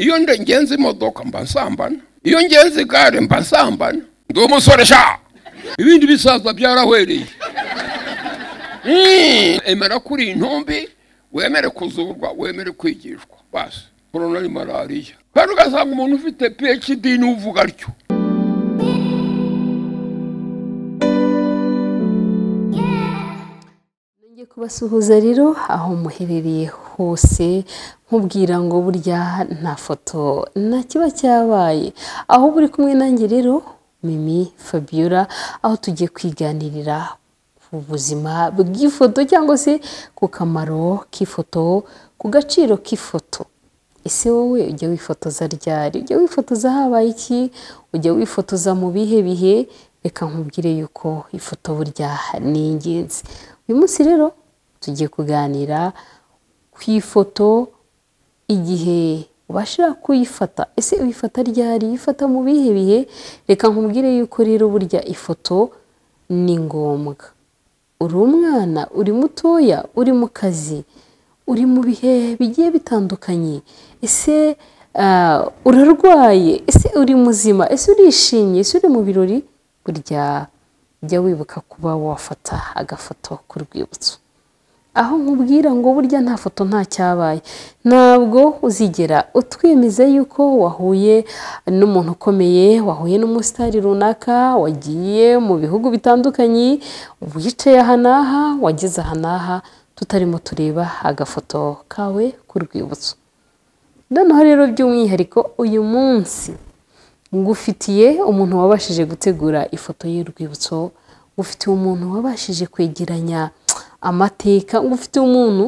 iyo ngenze imodoka mba nsambana. Iyo ngenze igare mba nsambana. Ndi umusore sha. Ibindi bisaza byarahwereye Mm, emera kuri intumbi wemere kuzurwa wemere kwigishwa. Basi korona ni malariya kandi ugasanga umuntu ufite phd n'uvuga atyo. Kubasuhuza rero aho muherereye hose nkubwira ngo burya nta foto nta kiba cyabaye. Aho buri kumwe nanjye rero mimi fabiola aho tugiye kwiganirira ku buzima bw'ifoto cyangwa se ku kamaro k'ifoto ku gaciro k'ifoto. Ese wowe ujya wifotoza ryari? Ujya wifotoza habaye iki? Ujya wifotoza mu bihe bihe? Reka nkubwire yuko ifoto burya ni ingenzi. Uyu munsi rero tugiye kuganira ku ifoto igihe ubashira kuyifata. Ese uyifata ryari? Uyifata mu bihe bihe? Reka nkubwire yuko rero burya ifoto ni ngombwa. Uri umwana uri mutoya uri mu kazi uri mu bihe bigiye bitandukanye. Ese ah, urarwaye? Ese uri muzima? Ese urishimye? Ese uri mu birori? Burya jya wibuka kuba wafata agafoto k'urwibutso. Aho nkubwira ngo burya nta foto nta cyabaye ntabwo uzigera utwemeza yuko wahuye n'umuntu ukomeye wahuye n'umusitari runaka wagiye mu bihugu bitandukanye wicaye aha n'aha wageze aha n'aha tutarimo tureba agafoto kawe k'urwibutso. Noneho rero by'umwihariko uyu munsi ngufitiye umuntu wabashije gutegura ifoto y'urwibutso ngufitiye umuntu wabashije kwegeranya amateka ngufitiye umuntu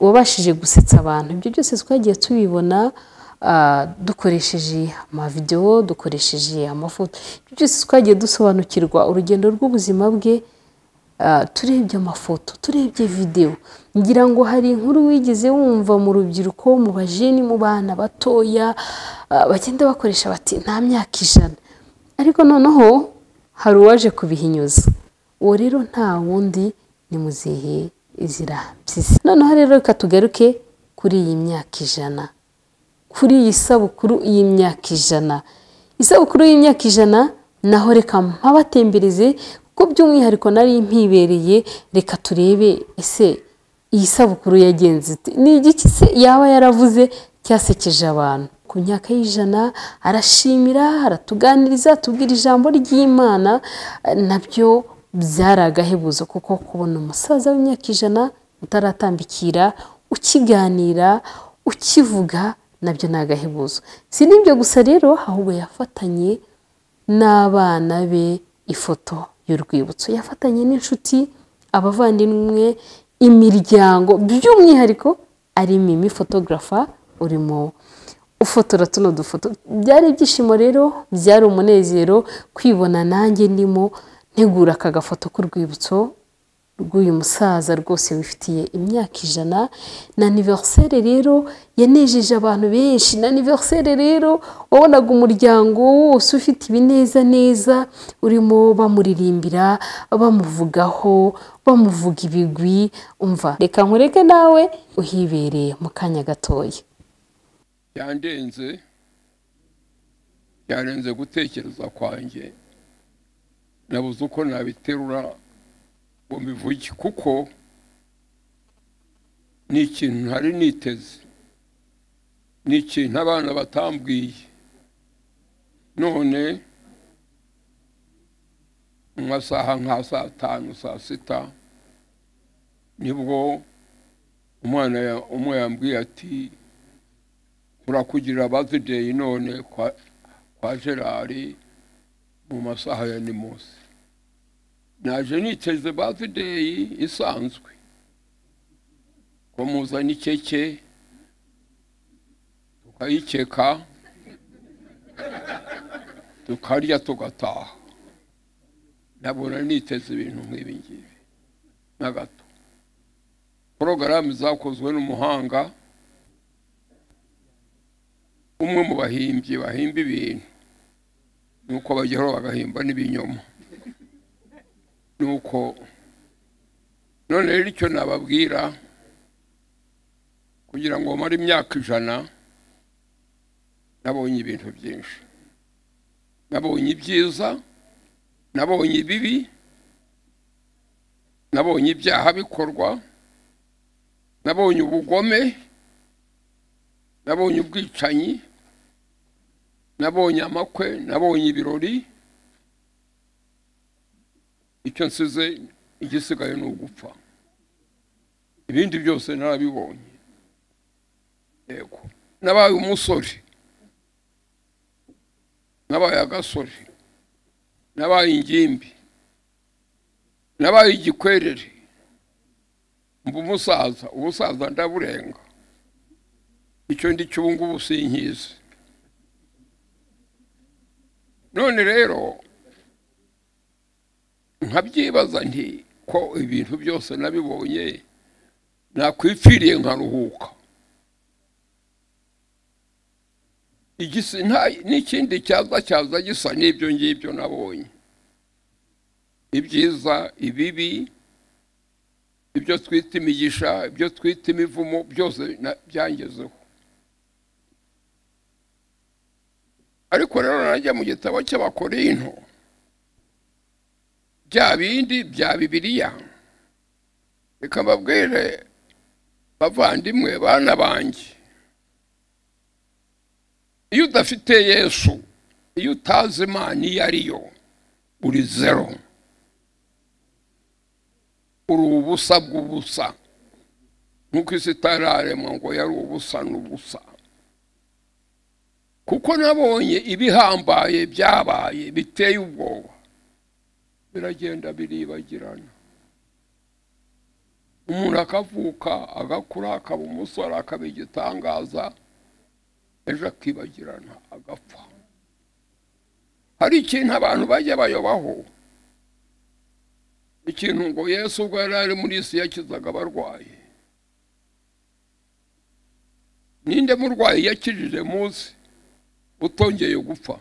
wabashije gusetsa abantu. Ibyo byose twagiye tubibona ah, dukoresheje amavidewo dukoresheje amafoto. Ibyo byose twagiye dusobanukirwa urugendo rw'ubuzima bwe ah, turebye amafoto turebye videwo ngira ngo hari inkuru wigeze wumva mu rubyiruko mu bajeni mu bana batoya ah, bagenda bakoresha bati nta myaka ijana. Ariko noneho hari uwaje kubihinyuza uwo rero nta wundi ni muzehe izira mpyisi. Noneho rero reka tugaruke kuri iyi myaka ijana. Kuri iyi sabukuru y'imyaka ijana. Isabukuru y'imyaka ijana naho reka mpabatembereze kuko by'umwihariko nari mpibereye reka turebe ese iyi sabukuru yagenze ni igiki se yaba yaravuze cyasekeje abantu? Ku myaka y'ijana arashimira aratuganiriza atubwira ijambo ry'imana na byo byari agahebuzo kuko kubona umusaza w'imyaka ijana utaratambikira ukiganira ukivuga na byo ni agahebuzo. Si n'ibyo gusa rero ahubwo yafatanye n'abana be ifoto y'urwibutso. Yafatanye n'inshuti abavandimwe imiryango by'umwihariko ari mimi fotogarafa urimo ufotora tuno dufoto. Byari ibyishimo rero byari umunezero kwibona nanjye ndimo ntegura aka gafoto k'urwibutso rw'uyu musaza rwose wifitiye imyaka ijana. Na aniveriseri rero yanejeje abantu benshi. Na aniveriseri rero wabonaga umuryango wose ufite ibineza neza urimo bamuririmbira bamuvugaho bamuvuga ibigwi umva. Reka nkureke nawe uhibereye mu kanya gatoya. Byandenze byarenze gutekereza kwanjye. Nabuze uko nabiterura ngo mbivuge kuko ni ikintu ntari niteze. Ni ikintu abana batambwiye. None mu masaha nka saa tanu saa sita ni bwo umwana umwe yambwiye ati turakugirira bazideyi none kwa gerari mu masaha ya nimusi naje niteze bazideyi isanzwe ko muzana ikeke tukayikeka tukarya tugataha nabona niteze ibintu nk'ibi ngibi na gato porogaramu zakozwe n'umuhanga umwe mu bahimbyi bahimba ibintu nuko bageraho bagahimba n'ibinyoma. Nuko none rero icyo nababwira kugira ngo bamare imyaka ijana nabonye ibintu byinshi. Nabonye ibyiza nabonye ibibi nabonye ibyaha bikorwa nabonye ubugome nabonye ubwicanyi nabonye amakwe nabonye ibirori. Icyo nsize igisigaye ni ugupfa. Ibindi byose narabibonye. Yego. Nabaye umusore. Nabaye agasore. Nabaye ingimbi. Nabaye igikwerere. Mba umusaza. Ubusaza ndaburenga. Icyo ndi cyo ubu ngubu sinkizi. None rero nkabyibaza nti ko ibintu byose nabibonye nakwipfiriye nkaruhuka. N'ikindi cyaza cyaza gisa n'ibyo ngibyo nabonye. Ibyiza ibibi ibyo twita imigisha ibyo twita imivumo byose byangezeho. Ariko rero najya mu gitabo cy'abakorinto bya bindi bya bibiliya. Reka mbabwire bavandimwe bana banjye. Iyo udafite yesu iyo utazi imana iyo ari yo uri zero. Uri ubusa bw'ubusa. Nk'uko isi itararemwa ngo yari ubusa n'ubusa. Kuko nabonye ibihambaye byabaye biteye ubwoba. Biragenda biribagirana. Umuntu akavuka agakura akaba umusore akaba igitangaza ejo akibagirana agapfa. Hari ikintu abantu bajya bayobaho. Ikintu ngo yesu ubwo yari ari muri isi yakizaga abarwayi ninde murwayi yakijije muzi utongeye gupfa.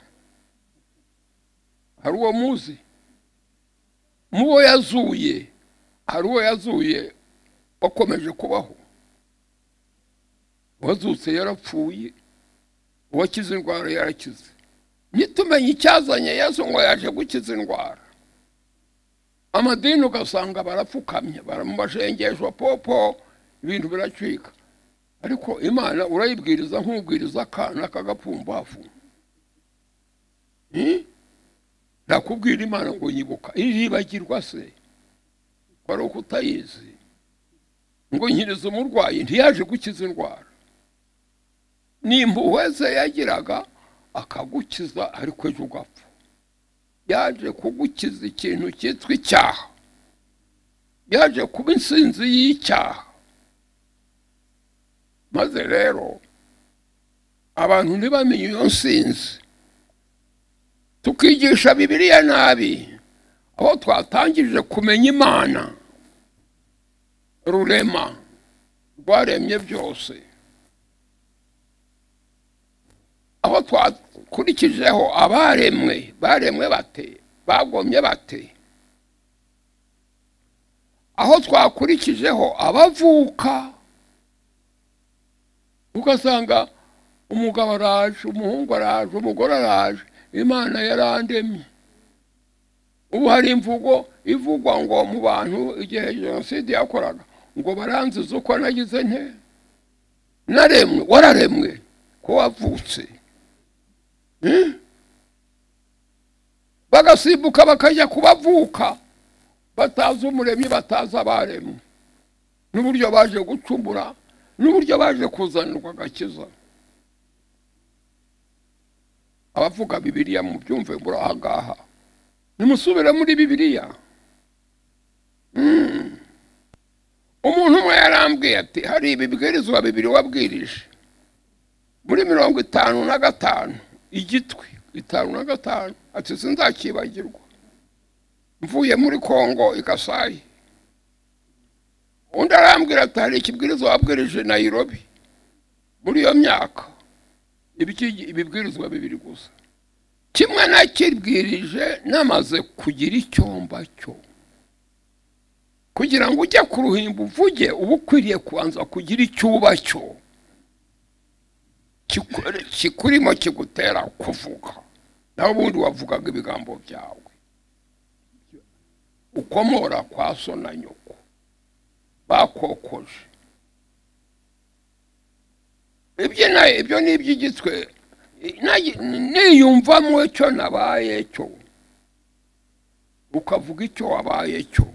Hari uwo muzi? Mu yazuye hari uwo yazuye wakomeje kubaho. Uwazutse yarapfuye uwakize indwara yarakize. Ntitumenye icyazanye yesu ngo yaje gukiza indwara. Amadini ugasanga barapfukamye bara mu mashengesho popo ibintu biracika. Ariko imana urayibwiriza nk'ubwiriza akana k'agapfumbafu Hmm? nakubwira imana ngo nyibuka. Iribagirwa se? Ko ari uko utayizi? Ngo nkiriza umurwayi ntiyaje gukiza indwara. N'impuhwe ze yagiraga akagukiza ariko ejo ugapfa. Yaje kugukiza ikintu cyitwa icyaha. Yaje kuba insinzi y'icyaha. Maze rero abantu ntibamenye iyo nsinzi. Tukigisha bibiliya nabi. Aho twatangije kumenya imana. Rurema. Rwaremye byose. Aho twakurikijeho abaremwe. Baremwe bate? Bagomye bate? Aho twakurikijeho abavuka. Ugasanga umugabo araje umuhungu araje umugore araje imana yarandemye. Ubu hari imvugo ivugwa ngo mu bantu igihe jenoside yakoraga ngo baranziza uko nagize nte. Naremwe wararemwe ko wavutse. Hmm? bagasimbuka bakajya kubavuka. Batazi umuremyi batazi abaremwe. N'uburyo baje gucumura n'uburyo baje kuzanirwa agakiza. Abavuga bibiliya mu byumve muri aha ngaha nimusubire muri bibiliya. Mm. umuntu umwe yarambwiye ati hari ibibwirizwa bibiri wabwirije? Muri mirongo itanu na gatanu. Igitwi itanu na gatanu. Ati sinzakibagirwa. Mvuye muri kongo igasayi undi arambwira ati hari ikibwirizwa wabwirije nayirobi muri iyo myaka. Ibibwirizwa bibiri gusa. Kimwe nakibwirije namaze kugira icyomba cyo. Kugira ngo ujye ku ruhimbi uvuge uba ukwiriye kubanza kugira icyuba cyo. Kikurimo kigutera kuvuga. Nawe ubundi wavugaga ibigambo byawe. Ukomora kwa so na bakokoje. Ibyo na ibyo ni iby'igitwe niyumvamo icyo nabaye cyo. Ukavuga icyo wabaye cyo.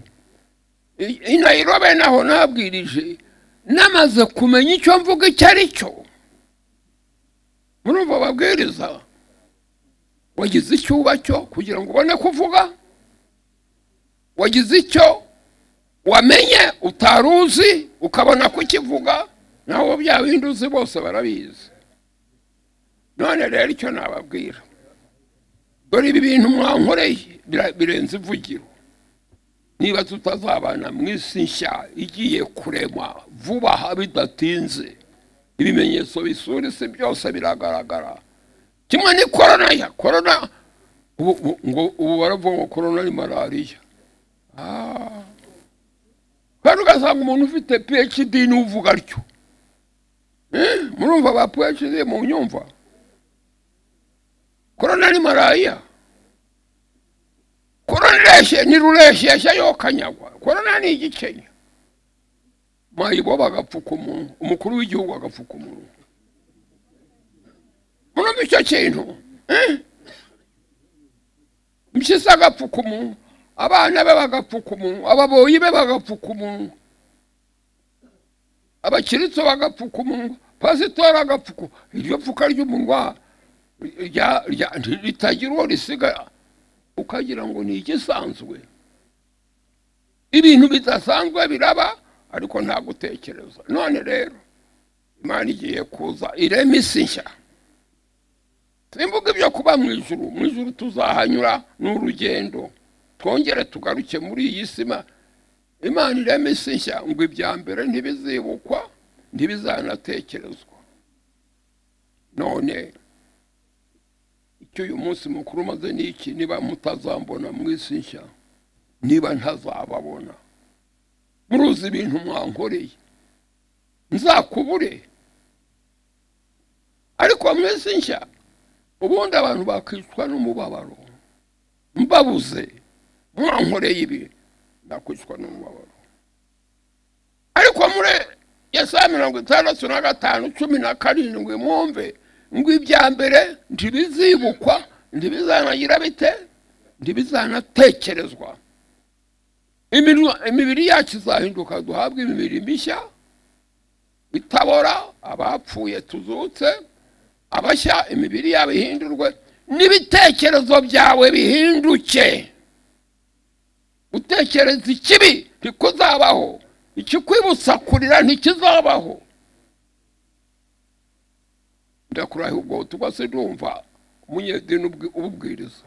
I- i Nairobi naho nabwirije namaze kumenya icyo mvuga icyo ari cyo. Murumva ababwiriza wagize icyo uba cyo kugira ngo ubone kuvuga? Wagize icyo wamenye utari uzi ukabona kukivuga naho bya bindi bose barabizi. None rero icyo nababwira. Dore ibi bintu mwankoreye birenze ivugiro niba tutazabana mu isi nshya igiye kurema vuba aha bidatinze ibimenyetso bisura isi byose biragaragara. Kimwe ni korona ya korona ubu baravuga ngo korona ni malariya Ah. Kandi ugasanga umuntu ufite phd n'uvuga atyo Eh, murumva ba phd mu nyumva. Korona ni malariya korona ireshye ntirureshesha yo kanyagwa korona ni igikenya. Mayibo bagapfuka umuntu umukuru w'igihugu agapfuka umuntu murumva icyo kintu? Eh? mpyisi agapfuka umuntu abana be bagapfuka umuntu ababoyi be bagapfuka umuntu abakiritso bagapfuka umuntu pasitori agapfuka iryo pfuka ry'umunwa ritagira uwo risiga ukagira ngo ni igisanzwe. Ibintu bidasanzwe biraba ariko nta gutekereza. None rero imana igiye kuza irema isi nshya. Simvuga ibyo kuba mu ijuru. Mu ijuru tuzahanyura ni urugendo twongere tugaruke muri iyi sima. Imana irema isi nshya ngo ibya mbere ntibizibukwa ntibizanatekerezwa. None icyo uyu munsi mukuru umaze iki? Niba mutazambona mu isi nshya niba ntazababona. Muruzi ibintu mwankoreye nzakubure. Ariko mu isi nshya ubundi abantu bakicwa n'umubabaro. Mbabuze. Mwankoreye ibi. Nakwicwa n'umubabaro. Ariko muri yesaya mirongo itandatu na gatanu cumi na karindwi mwumve ngo ibya mbere ntibizibukwa ntibizanagira bite? Ntibizanatekerezwa. Imibiri yacu izahinduka duhabwe imibiri mishya itabora abapfuye tuzutse abashya imibiri yabo ihindurwe n'ibitekerezo byawe bihinduke. Utekereza ikibi ntikuzabaho. Ikikwibutsa kurira ntikizabaho. Ndakurahi ubwo tuba se ndumva umunyedini ubwi- ububwiriza.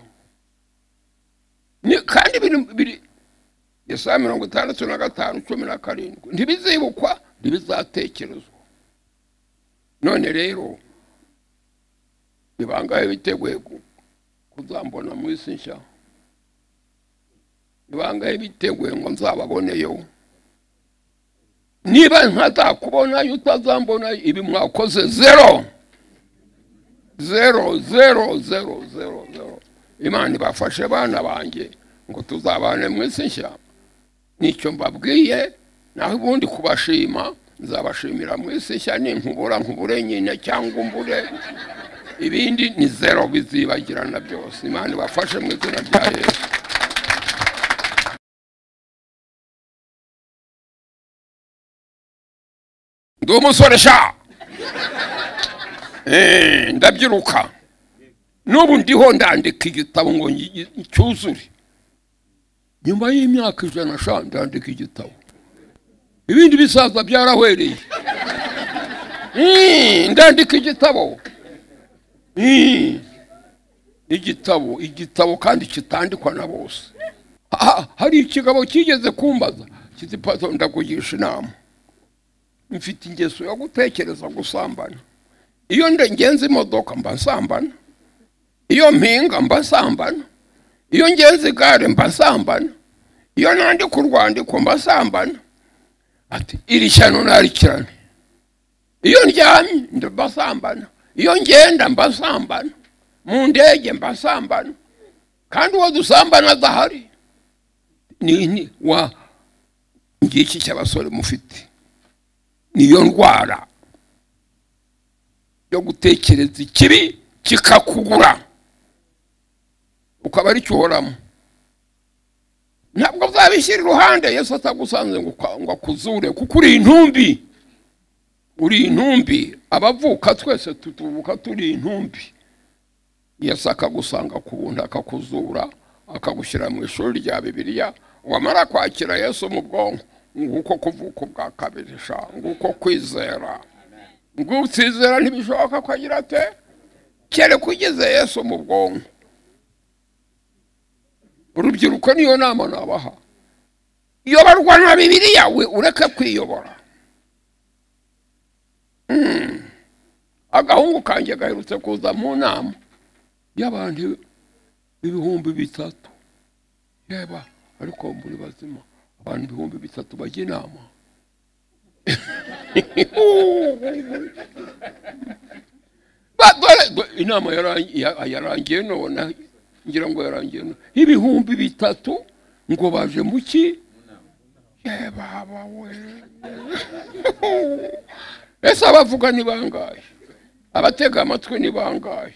Kandi biri yesaya mirongo itandatu na gatanu cumi na karindwi. Ntibizibukwa ntibizatekerezwa. None rero ni bangahe biteguye ku- kuzambona mu isi nshya? Bangahe biteguye ngo nzababoneyo. Niba ntazakubona utazambona ibi mwakoze zero. Zero zero zero zero zero. Imana ibafashe bana banjye ngo tuzabane mu isi nshya. Nicyo mbabwiye naho ubundi kubashima nzabashimira mu isi nshya ninkubura nkubure nyine cyangwa umbure. Ibindi ni zero bizibagirana byose. Imana ibafashe mu izina rya yesu. Ndi umusore sha. Eh, ndabyiruka. N'ubu ndiho ndandika igitabo ngo cyuzure nyuma y'imyaka ijana sha ndandika igitabo. Ibindi bisaza byarahwereye Mm, ndandika igitabo. Mm, igitabo igitabo kandi kitandikwa na bose. Ha- hari ikigabo kigeze kumbaza. Kiti pato ndakugisha inama. Mfite ingeso yo gutekereza gusambana iyo ngenze imodoka mba nsambana iyo mpinga mba nsambana iyo ngenze igare mba nsambana iyo nandika urwandiko mba nsambana ati iri shyano narikirane. Iyo ndyamye mba nsambana iyo ngenda mba nsambana mu ndege mba nsambana kandi uwo dusambana adahari. Ni wa ngiki cy'abasore mufite? Niyo ndwara yo gutekereza ikibi kikakugura. Ukaba ari cyo uhoramo ntabwo uzabishyira iruhande. Yesu atagusanze ngo akuzure. Kuko uri intumbi. Uri intumbi. Abavuka twese tutuvuka turi intumbi. Yesu akagusanga ku buntu akakuzura akagushyira mu ishuri rya bibiliya. Wamara kwakira yesu mu bwonko nguko kuvuka ubwa kabiri sha nguko kwizera. Ngo utizera ntibishoboka ko agira ate? Kereka ugeze yesu mu bwonko. Urubyiruko niyo nama nabaha. Yoborwa na bibiliya we ureke kwiyobora. Mm. agahungu kanjye gaherutse kuza mu nama y'abantu ibihumbi bitatu. Yeba ariko muri bazima. Abantu ibihumbi bitatu bajya inama. Inama yarangi- ya- yarangiye none ngira ngo yarangiye none. Ibihumbi bitatu ngo baje mu ki? Yebaba we. Ese abavuga ni bangahe? Abatega amatwi ni bangahe?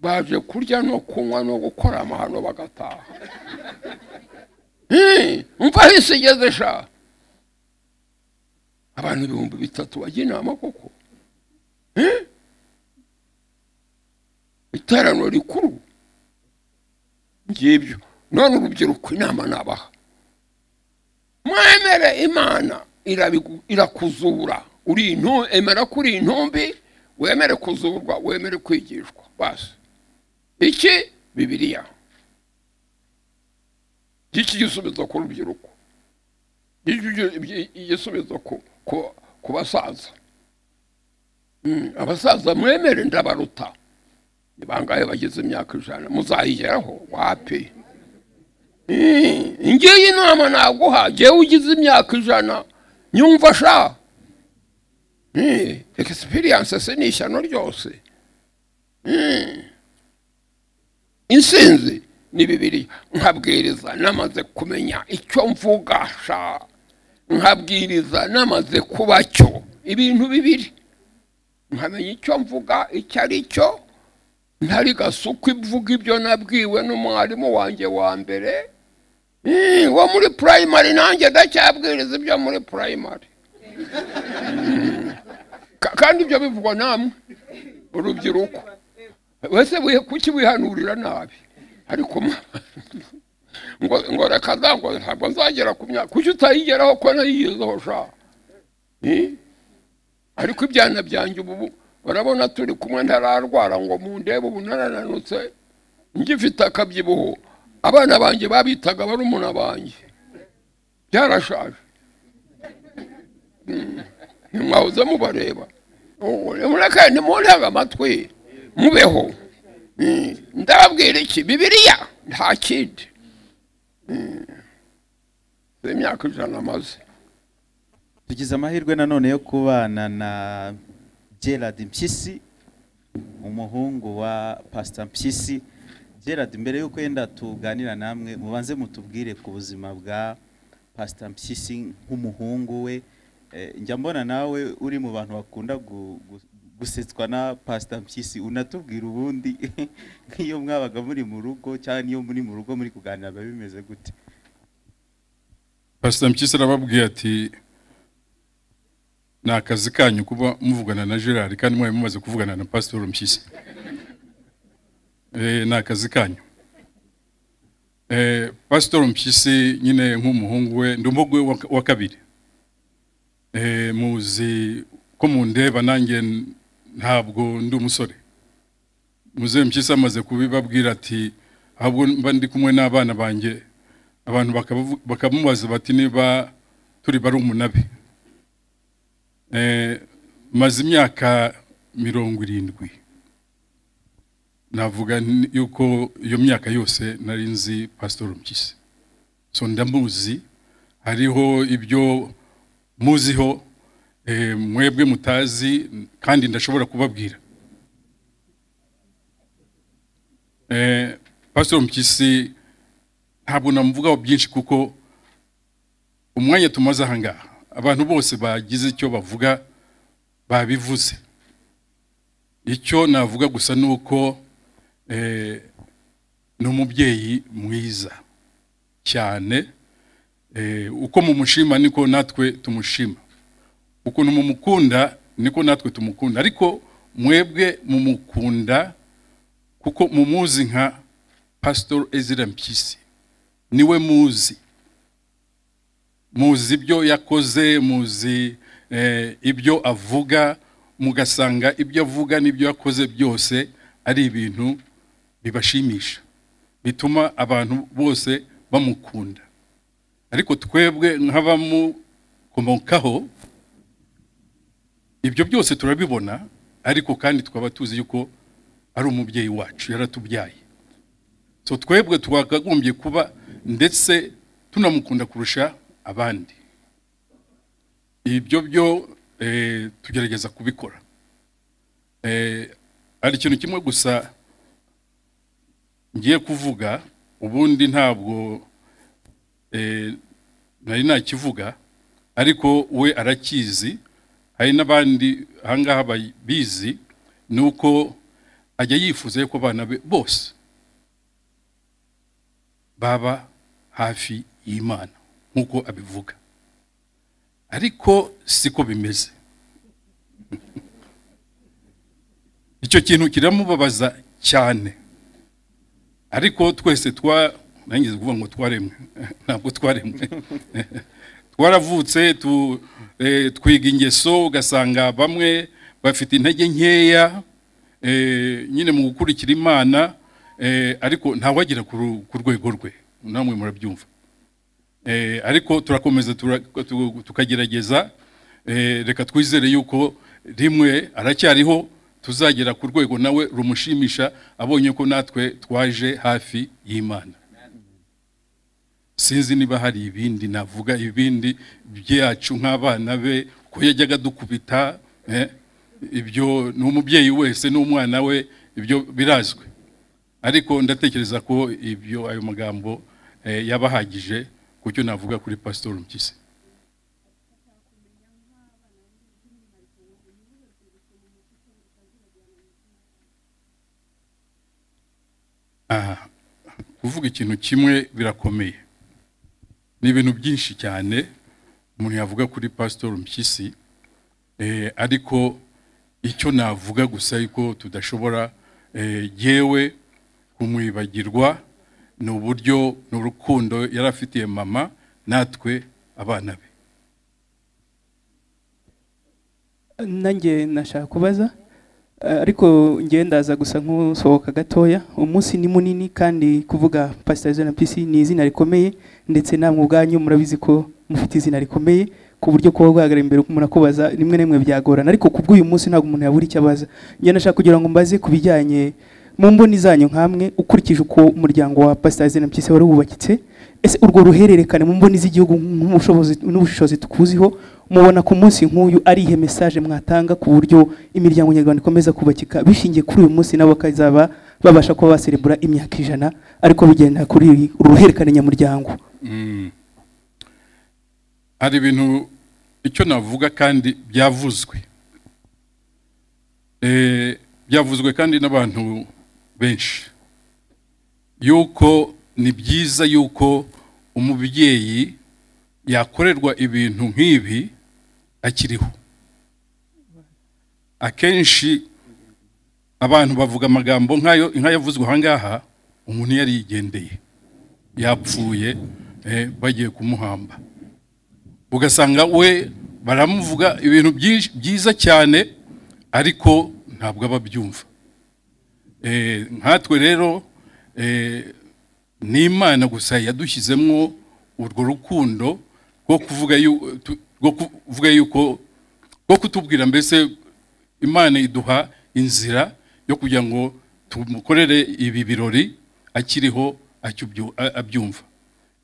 Baje kurya no kunywa no gukora amahano bagataha. Hmm, umva aho isi igeze sha abantu ibihumbi bitatu bajya inama koko iteraniro rikuru ngibyo none urubyiruko inama nabaha mwemere imana irakuzura uri emera ko uri intumbi wemere kuzurwa wemere kwigishwa basi iki bibiliya iki gisubizo ku rubyiruko igisubizo ku basaza abasaza mwemere ndabaruta ni bangahe bageze imyaka ijana muzayigeraho wapi ngiyi inama naguha jyewe ugize imyaka ijana nyumva sha experience se ni ishyano ryose insinzi ni bibiri nkabwiriza namaze kumenya icyo mvuga nkabwiriza namaze kuba cyo. Ibintu bibiri. Nkamenya icyo mvuga icyo ari cyo. Ntari gasuku ivuga ibyo nabwiwe n'umwarimu wanjye wa mbere. Mm, wo muri purayimari nanjye ndacyabwiriza ibyo muri purayimari Mm. Ka- kandi ibyo bivugwa namwe. Urubyiruko. Wese kuki wihanurira nabi? Ariko ngo reka ngo ntabwo nzagera ku myaka kuki utayigeraho ko nayigezeho sha? Ariko ibyana byanjye ubu barabona turi kumwe ntararwara ngo mundebe ubu narananutse ngifite akabyibuho. Abana banjye babitaga barumuna banjye. Byarashaje. Mm. ntimwahoze mubareba. Mureke nimuntege amatwi. Mubeho. Ndababwira iki? Bibiliya? Nta kindi. Mm. si imyaka ijana amaze. Tugize amahirwe nanone yo kubana na gerard mpyisi umuhungu wa pasita mpyisi. Gerard mbere y'uko yenda tuganira namwe mubanze mutubwire ku buzima bwa pasita mpyisi nk'umuhungu we. Eh, njya mbona nawe uri mu bantu bakunda gusetswa na pasita mpyisi unatubwira ubundi nk'iyo mwabaga muri mu rugo cyangwa n'iyo muri mu rugo muri kuganira biba bimeze gute? Pasita mpyisi arababwiye ati ni akazi kanyu kuba muvugana na gerard kandi mwari mumaze kuvugana na pasitori mpyisi. Eh, ni akazi kanyu. Eh, pasitori mpyisi nyine nk'umuhungu we ndi umuhungu we wa- kabiri. Eh, muzi ko mundeba nanjye ntabwo ndi umusore. Muzehe mpyisi amaze kubibabwira ati ahubwo mba ndi kumwe n'abana banjye. Abantu bakamubaza bati niba turi bari umunabe Eh, maze imyaka mirongo irindwi. Navuga yuko iyo myaka yose nari nzi pasitori mpyisi. So ndamuzi hariho ibyo muziho mwebwe mutazi kandi ndashobora kubabwira. Eh, pastor mpyisi ntabwo namuvugaho byinshi kuko umwanya tumaze aha ngaha. Abantu bose bagize icyo bavuga babivuze. Icyo navuga gusa ni uko eh, ni umubyeyi mwiza cyane. Eh, uko mumushima niko natwe tumushima. Ukuntu mumukunda niko natwe tumukunda. Ariko mwebwe mumukunda kuko mumuzi nka pastor ezra mpyisi. Niwe muzi. Muzi ibyo yakoze muzi eh, ibyo avuga mugasanga ibyo avuga n'ibyo yakoze byose ari ibintu bibashimisha. Bituma abantu bose bamukunda. Ariko twebwe nk'abamukomokaho ibyo byose turabibona ariko kandi tukaba tuzi yuko ari umubyeyi wacu yaratubyaye. So twebwe twakagombye kuba ndetse tunamukunda kurusha abandi. Ibyo byo eh, tugerageza kubikora. Eh, hari ikintu kimwe gusa ngiye kuvuga ubundi ntabwo eh, nari nakivuga ariko we arakizi. Hari n'abandi ahangaha babizi ni uko ajya yifuza yuko abana be bose baba hafi y'imana nk'uko abivuga. Ariko siko bimeze. Icyo kintu kiramubabaza cyane. Ariko twese twa nangize kuvuga ngo twaremwe. Ntabwo twaremwe. twaravutse eh, twiga ingeso ugasanga bamwe bafite intege nkeya eh, nyine mu gukurikira imana eh, ariko ntawagera ku rwego rwe. Namwe murabyumva. Ariko turakomeza tura- tu- tukagerageza reka twizere yuko rimwe aracyariho tuzagera ku rwego nawe rumushimisha abonye ko natwe twaje hafi y'imana. Sinzi niba hari ibindi navuga ibindi byacu nk'abana be ko yajyaga dukubita eh, ibyo ni umubyeyi wese n'umwana we ibyo birazwi. Ariko ndatekereza ko ibyo ayo magambo eh, yaba ahagije ku cyo navuga kuri pasitori mpyisi kuvuga ikintu kimwe birakomeye. Ni ibintu byinshi cyane umuntu yavuga kuri pasitori mpyisi eh, ariko icyo navuga gusa yuko tudashobora eh, yewe kumwibagirwa ni uburyo ni urukundo yari afitiye mama natwe abana be. Nanjye nashaka kubaza? Ariko ngewe ndaza gusa nk'usohoka gatoya umunsi ni munini kandi kuvuga pasita zona pisi ni izina rikomeye ndetse namwe ubwanyu murabizi ko mufite izina rikomeye ku buryo kuba guhagarara imbere umuntu akubaza rimwe na rimwe byagorana. Ariko ku bw'uyu munsi ntabwo umuntu yabura icyo abaza. Njye nashaka kugira ngo mbaze ku bijyanye mu mboni zanyu nk'amwe ukurikije uko umuryango wa pasita zona pisi wari wubakitse. Ese urwo ruhererekane mu mboni z'igihugu n'ubushishozi tukuziho mubona ku munsi nk'uyu ari ihe mesaje mwatanga ku buryo imiryango nyarwanda ikomeza kubakika bishingiye kuri uyu munsi nabo bakazaba babasha kuba baserebura imyaka ijana ariko bigenda kuri uru ruhererekane nyamuryango. Mm. hari ibintu icyo navuga kandi byavuzwe. Eh, byavuzwe kandi n'abantu benshi. Yuko ni byiza yuko umubyeyi yakorerwa ibintu nk'ibi akiriho. Akenshi abantu bavuga amagambo nk'ayo nk'ayavuzwe aha ngaha umuntu yari yigendeye yapfuye eh, bagiye kumuhamba. Ugasanga we baramuvuga ibintu byiza cyane ariko ntabwo aba abyumva. Eh, nkatwe rero eh, ni imana gusa yadushyizemo urwo rukundo rwo kuvuga rwo kuvuga yuko rwo kutubwira mbese imana iduha inzira yo kugira ngo tumukorere ibi birori akiriho abyumva.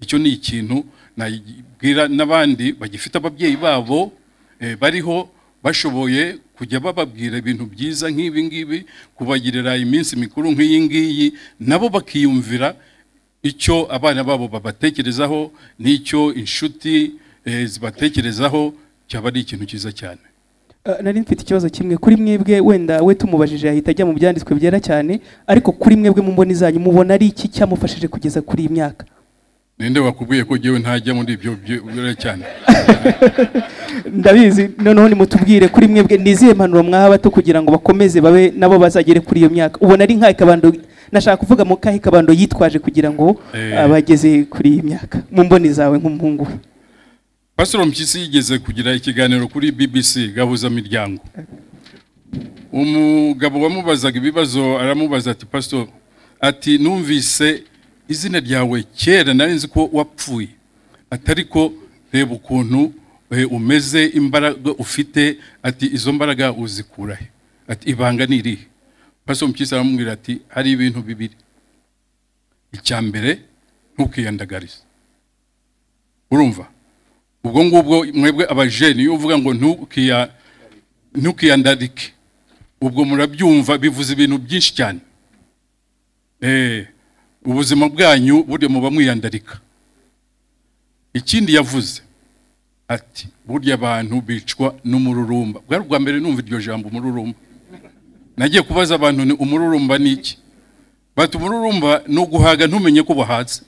Icyo ni ikintu nabwira n'abandi bagifite ababyeyi babo eh, bariho bashoboye kujya bababwira ibintu byiza nk'ibi ngibi kubagirira iminsi mikuru nk'iyi ngiyi nabo bakiyumvira icyo abana babo babatekerezaho n'icyo inshuti zibatekerezaho cyaba ari ikintu cyiza cyane. Uh, nari mfite ikibazo kimwe. Kuri mwebwe wenda we tumubajije yahita ajya mu byanditswe byera cyane ariko kuri mwebwe mu mboni zanyu mubona ari iki cyamufashije kugeza kuri iyi myaka? Ninde wakubwiye ko jyewe ntajya muri ibyo byera cyane? Ndabizi. Noneho nimutubwire kuri mwebwe ni izihe mpanuro mwaha bato kugira ngo bakomeze babe nabo bazagere kuri iyo myaka? Ubona ari nk'ahe kabando nashaka kuvuga mu kahe kabando yitwaje kugira ngo Eh. abageze kuri iyi myaka? Mu mboni zawe nk'umuhungu we. Pastor mpyisi yigeze kugira ikiganiro kuri bbc gahuzamiryango umugabo wamubazaga ibibazo aramubaza ati pastor ati numvise izina ryawe kera nari nzi ko wapfuye atari ko reba ukuntu eh, umeze imbaraga ufite ati izo mbaraga uzikura he ati ibanga ni irihe? Pastor mpyisi aramubwira ati hari ibintu bibiri. Icya mbere ntukiyandagarize urumva? Ubwo ngubwo mwebwe abajeni iyo uvuga ngo ntukiya ntukiyandarike ubwo murabyumva bivuze ibintu byinshi cyane. Eh, ubuzima bwanyu burya muba mwiyandarika ikindi yavuze ati burya abantu bicwa n'umururumba. Bwari ubwa mbere numva iryo jambo umururumba. Nagiye kubaza abantu ni umururumba ni iki? Bati umururumba ni uguhaga ntumenye ko buhatse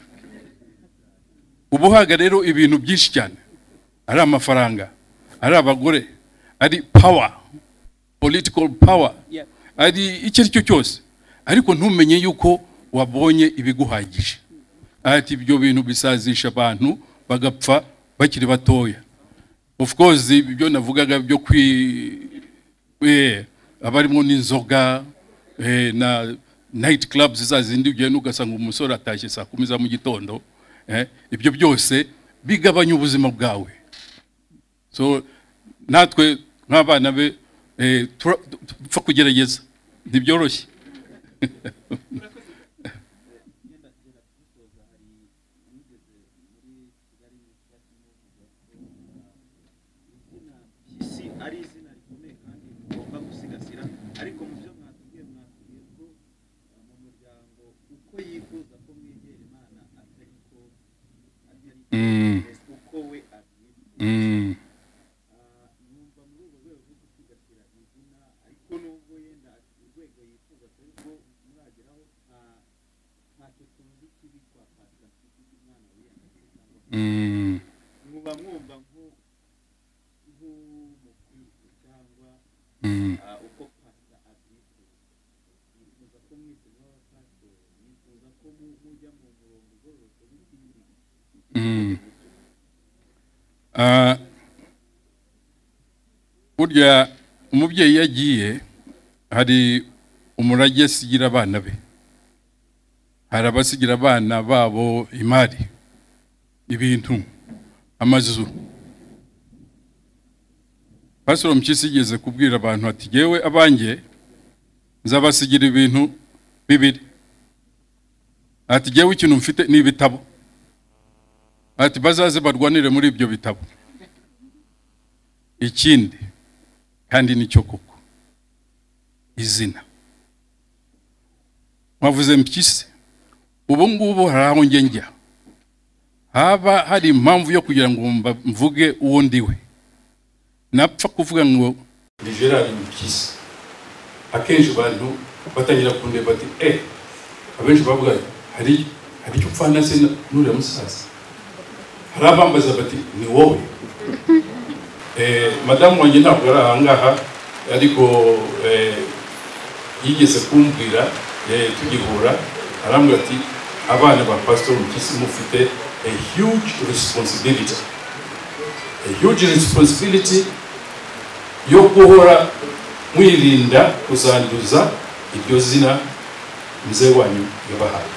ubuhaga rero ibintu byinshi cyane. Ari amafaranga ari abagore ari power political power. Yeah. ari icyo ari cyo cyose. Ariko ntumenye yuko wabonye ibiguhagije. Ati ibyo bintu bisazisha abantu bagapfa bakiri batoya. Of course ibyo navugaga byo kwi abarimo n'inzoga eh, na night clubs za zindi ugenda ugasanga umusore atashye saa kumi za mu gitondo eh, ibyo byose bigabanya ubuzima bwawe. So natwe nk'abana be eh, dupfa kugerageza. Ntibyoroshye. Ari izina rikomeye kandi mugomba gusigasira ariko mu byo mwatubwiye mwatubwiye ko uh, mu muryango uko yifuza ko mwegera imana atari ko atari Mm. uko we abyifuza Mm. Ah, numva muri urwo rwego rwo gusigasira izina ariko nubwo yenda urwego yifuza atari rwo murageraho nta ntacyo tuzi kibi kwa pasita mfite umwana wiyanditse cyangwa Mm. muba mwumva nko- nk'umukristo cyangwa Mm. ah, uko pasita abyifuza yifuza ko mwese mwaba pasitori yifuza ko mu- mujya mu murongo ugororotse w'idini Mm. Ah, burya umubyeyi iyo agiye hari umurage asigira abana be. Hari abasigira abana babo imari ibintu amazu. Pastor mpyisi yigeze kubwira abantu ati yewe abanjye nzabasigira ibintu bibiri. Ati yewe ikintu mfite ni ibitabo. Ati bazaze barwanire muri ibyo bitabo. Ikindi kandi ni cyo koko izina. Mwavuze mpyisi? Ubu ngubu hari aho njye njya. Haba hari impamvu yo kugira ngo mvuge uwo ndiwe. Napfa kuvuga ngo ni gerard mpyisi. Akenshi abantu batangira kundeba bati eh abenshi bavuga hari hari icyo upfana se n'uriya musaza? Hari abambaza bati ni wowe. Madamu wanjye ntabwo ari ahangaha ariko eh, yigeze kumbwira eh, tugihura arambwira ati abana ba pastor mpyisi mufite a huge responsibility. A huge responsibility yo guhora mwirinda kuzanduza iryo zina mzee wanyu yabahaye.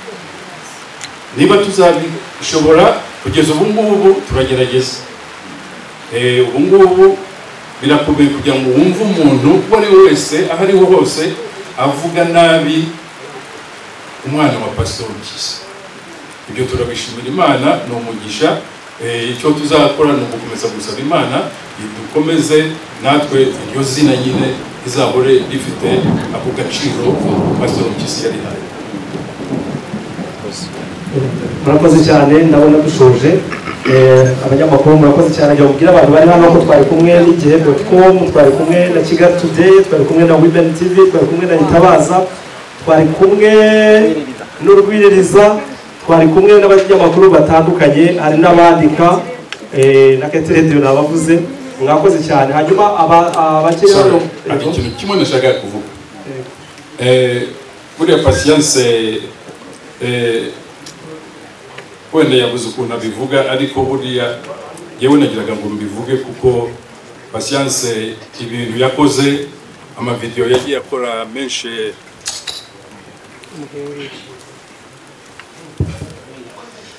Niba tuzabishobora kugeza ubu ngubu turagerageza. Eh, ubu ngubu birakomeye kugira ngo wumve umuntu uwo ari we wese aho ariho hose avuga nabi umwana wa pasitori mpyisi ibyo turabishimira imana ni umugisha. Eh, icyo tuzakora ni ugukomeza gusaba imana dukomeze natwe iryo zina nyine rizahore rifite ako gaciro pastor mpyisi yarihaye murakoze cyane ndabona dushoje Eh, abanyamakuru murakoze cyane. Njya mubwira abantu bari hano ko twari kumwe n'igihe com twari kumwe na kigali today twari kumwe na women tv twari kumwe na itabaza twari kumwe n'urwiririza twari kumwe n'abanyamakuru batandukanye hari n'abandika eh, na kete radiyo nabavuze. Mwakoze cyane. Hanyuma aba- abakiri hano. Hari ikintu kimwe nashakaga kuvuga. Eh, buriya pasiyanse wenda yabuze ukuntu abivuga ariko buriya yewe nagiraga ngo mbivuge kuko pasiyanse ibintu yakoze amavidewo yagiye akora menshi.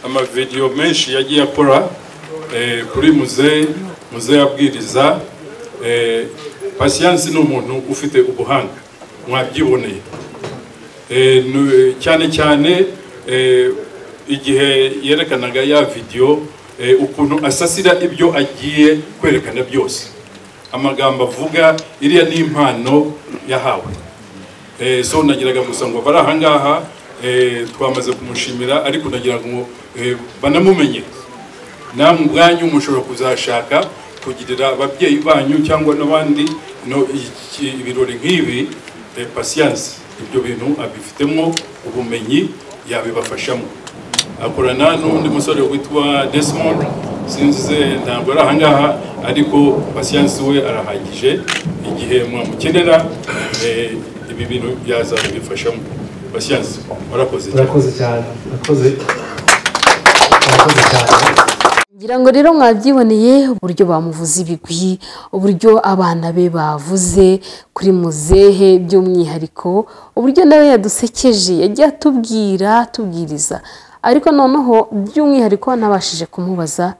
Amavidewo menshi yagiye akora eh, kuri muzehe muzehe abwiriza eh, pasiyanse ni umuntu ufite ubuhanga mwabyiboneye. Eh, cyane cyane igihe yerekanaga ya video eh, ukuntu asasira ibyo agiye kwerekana byose. Amagambo avuga iriya ni impano yahawe. Eh, so nagiraga gusa ngo bari ahangaha eh, twamaze kumushimira ariko nagira ngo banamumenye. Namwe ubwanyu mushobora kuzashaka kugirira ababyeyi banyu cyangwa n'abandi ibirori nk'ibi pasiyanse ibyo bintu abifitemo ubumenyi yabibafashamo. Akorana n'undi musore witwa Desmond. Sinzi ntabwo ari ahangaha ariko pasiyanse we arahagije. Igihe mwamukenera eh, ibi bintu yazabifashamo pasiyanse warakoze cyane. Murakoze cyane. Ngira ngo rero mwabyiboneye uburyo bamuvuze ibigwi uburyo abana be bavuze kuri muzehe by'umwihariko uburyo nawe yadusekeje yagiye atubwira atubwiriza. Ariko noneho by'umwihariko nabashije kumubaza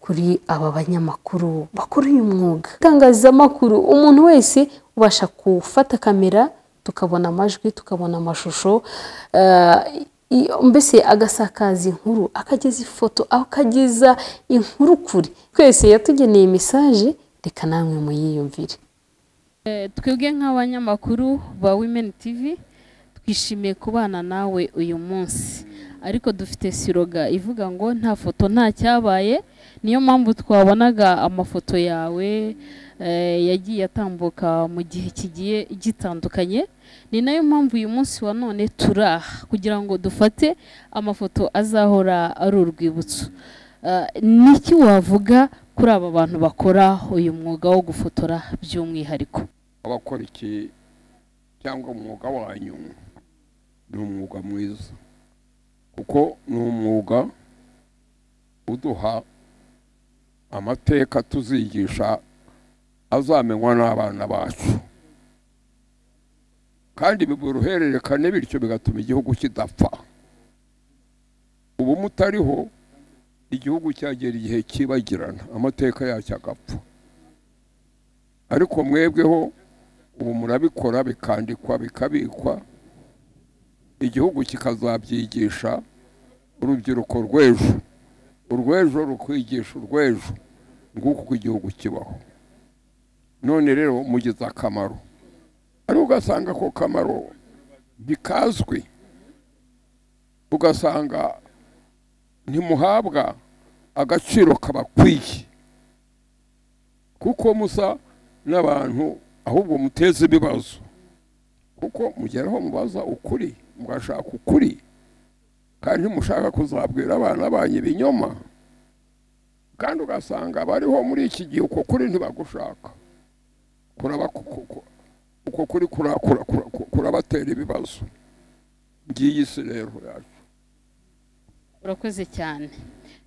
kuri aba banyamakuru bakora uyu mwuga. Itangazamakuru umuntu wese ubasha gufata kamera tukabona amajwi tukabona amashusho eh, mbese agasakaza inkuru akageza ifoto akageza inkuru kure. Twese yatugeneye mesaje reka namwe muyiyumvire. Eh, twebwe nk'abanyamakuru ba women tv twishimiye kubana nawe uyu munsi. Ariko dufite siroga ivuga ngo nta foto nta cyabaye niyo mpamvu twabonaga amafoto yawe eh, yagiye atambuka mu gihe kigiye gitandukanye. Ni na yo mpamvu uyu munsi wa none turi aha kugira ngo dufate amafoto azahora ari urwibutso. Eh, niki wavuga kuri aba bantu bakora uyu mwuga wo gufotora by'umwihariko? Abakora iki? Cyangwa umwuga wanyu ni umwuga mwiza. Kuko ni umwuga uduha amateka tuzigisha azamenywa n'abana bacu. Kandi biba uruhererekane bityo bigatuma igihugu kidapfa. Ubu mutariho igihugu cyagera igihe kibagirana amateka yacyo agapfa. Ariko mwebweho ubu murabikora bikandikwa bikabikwa. Igihugu kikazabyigisha urubyiruko rw'ejo. Urw'ejo rukwigisha urw'ejo nguko uko igihugu kibaho. None rero mugize akamaro. Ariko ugasanga ako kamaro ntikazwi ugasanga ntimuhabwa agaciro kabakwiye. Kuko musa n'abantu ahubwo muteze ibibazo. Kuko mugeraho mubaza ukuri mugashaka ukuri kandi mushaka kuzabwira abana banyu ibinyoma. Kandi ugasanga abariho muri iki gihe uko kuri ntibagushaka. Uko kuri kura- kura- kura- kurabatera ibibazo. Ngiyi si rero yacu. Urakoze cyane.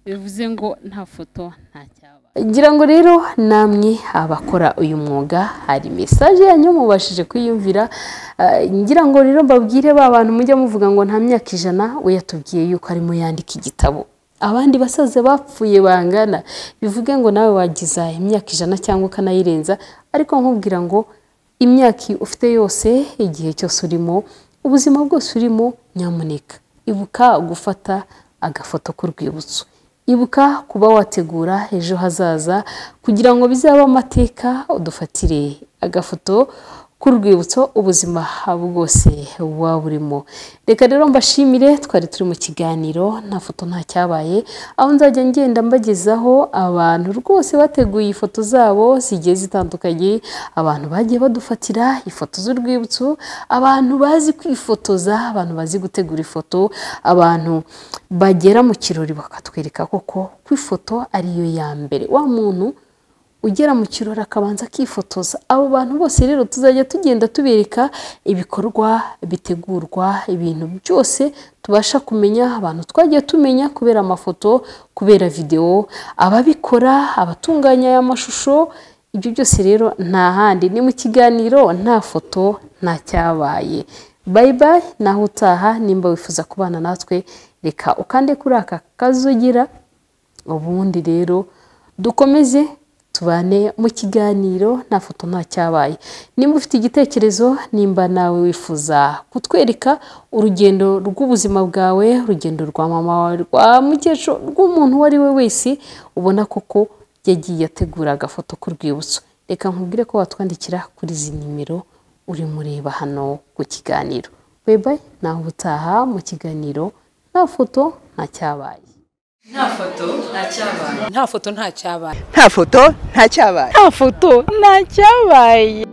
Bivuze ngo nta foto nta cyaba ngira ngo rero namwe abakora uyu mwuga hari mesaje yanyu mubashije kwiyumvira. Eh, ngira ngo rero mbabwire ba bantu mujya muvuga ngo nta myaka ijana we yatubwiye yuko arimo yandika igitabo. Abandi basaza bapfuye bangana. Bivuge ngo nawe wagiza imyaka ijana cyangwa ukanayirenza ariko nkubwira ngo imyaka ufite yose igihe cyose urimo ubuzima bwose urimo nyamuneka. Ibuka gufata agafoto k'urwibutso. Ibuka kuba wategura ejo hazaza kugira ngo bizabe amateka udufatire agafoto k'urwibutso ubuzima bwose waba burimo. Reka rero mbashimire twari turi mu kiganiro nta foto nta cyabaye aho nzajya ngenda mbagezaho abantu rwose bateguye ifoto zabo zigiye zitandukanye abantu bagiye badufatira ifoto z'urwibutso abantu bazi kwifotoza abantu bazi gutegura ifoto abantu bagera mu kirori bakatwereka koko ko ifoto ariyo ya mbere. Wa muntu ugera mu kirori akabanza akifotoza. Abo bantu bose rero tuzajya tugenda tubereka ibikorwa bitegurwa ibintu byose tubasha kumenya abantu twagiye tumenya kubera amafoto kubera videwo ababikora abatunganya aya mashusho ibyo byose rero nta handi. Ni mu kiganiro nta foto nta cyabaye. Bayi bayi naho utaha nimba wifuza kubana natwe reka ukande kuri aka kazugira ubundi rero dukomeze tubane mu kiganiro nta foto nta cyabaye. Nimba ufite igitekerezo nimba nawe wifuza kutwereka urugendo rw'ubuzima bwawe urugendo rwa mama wawe rwa mukecuru rw'umuntu uwo ari we wese ubona koko yagiye ategura agafoto k'urwibutso. Reka nkubwire ko watwandikira kuri izi nimero urimo ureba hano ku kiganiro. Bebe nawe ubutaha mu kiganiro. Nta foto nta cyabaye. Nta foto nta cyabaye. Nta foto nta cyabaye. Nta foto nta cyabaye. Nta foto nta cyabaye.